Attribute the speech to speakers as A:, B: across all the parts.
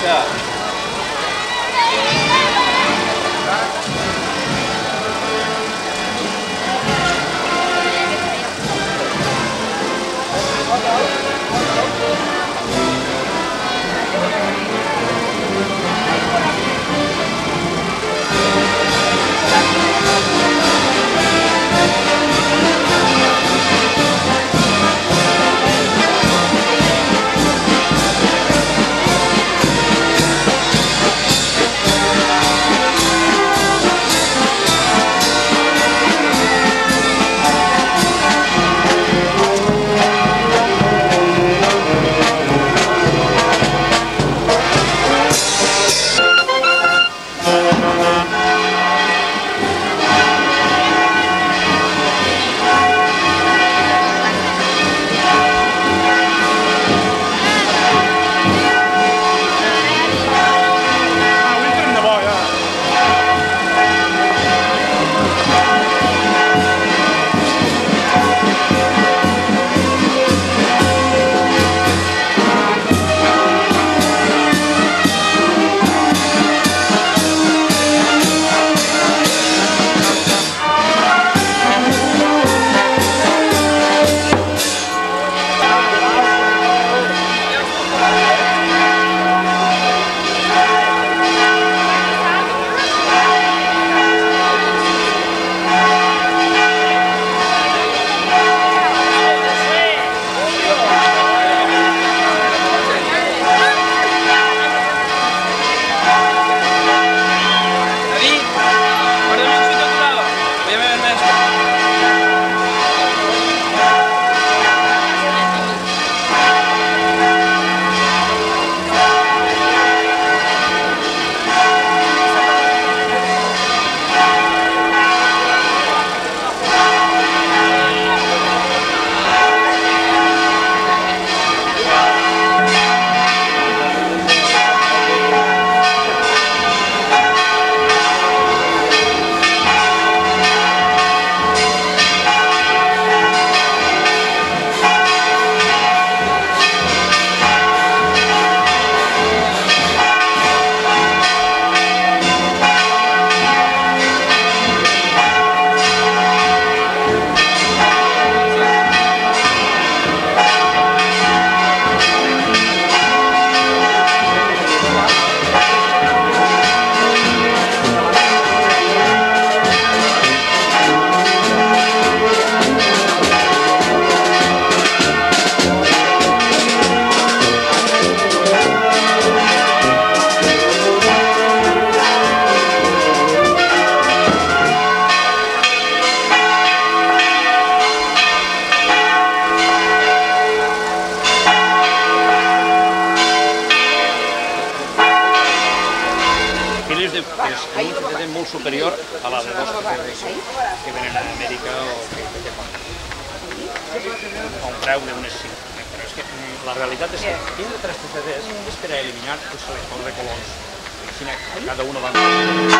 A: Tchau. que se li de colors. Quina, cada un va...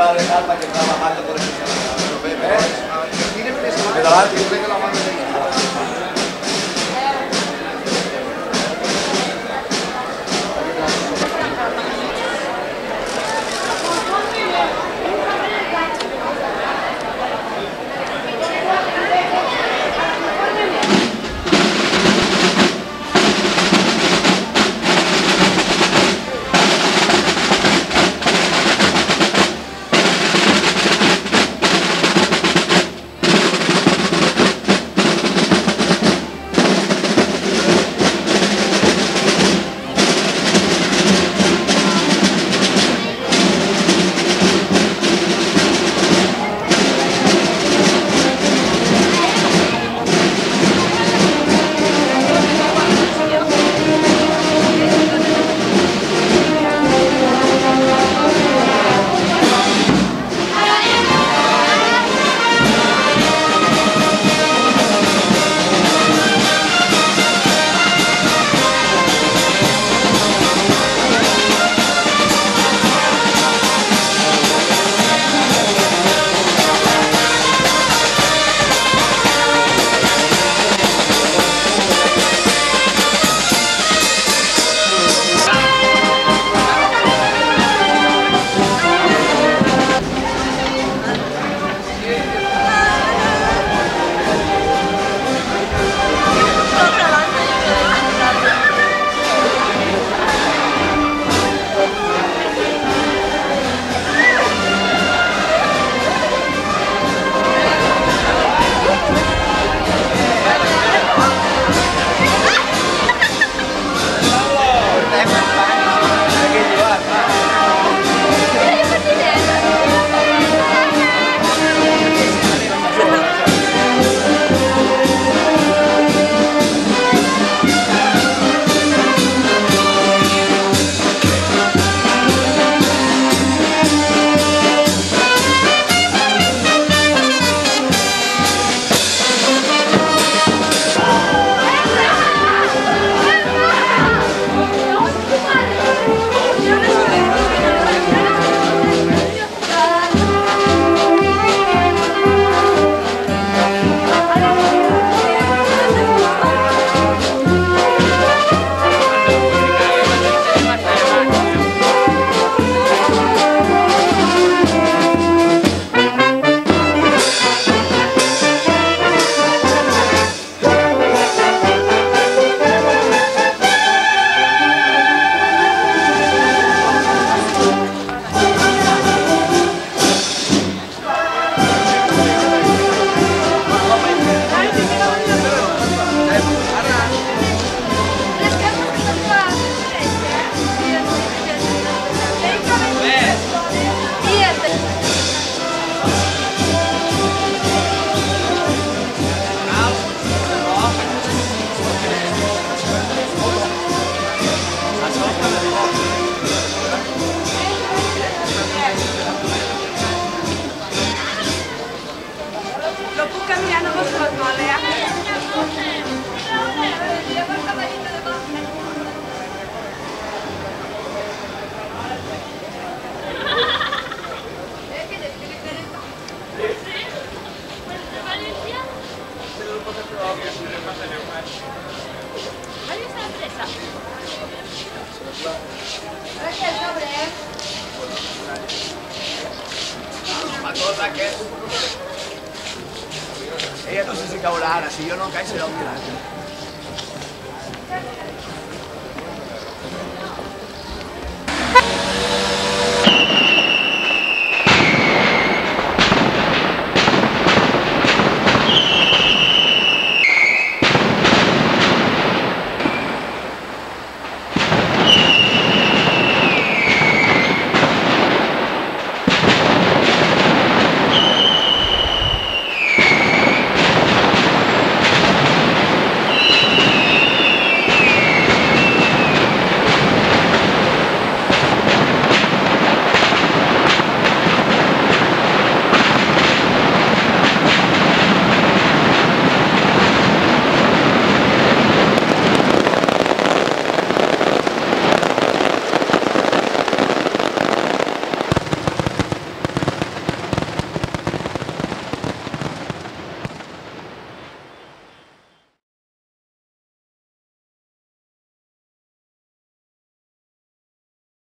A: padre Alba que trabaja por el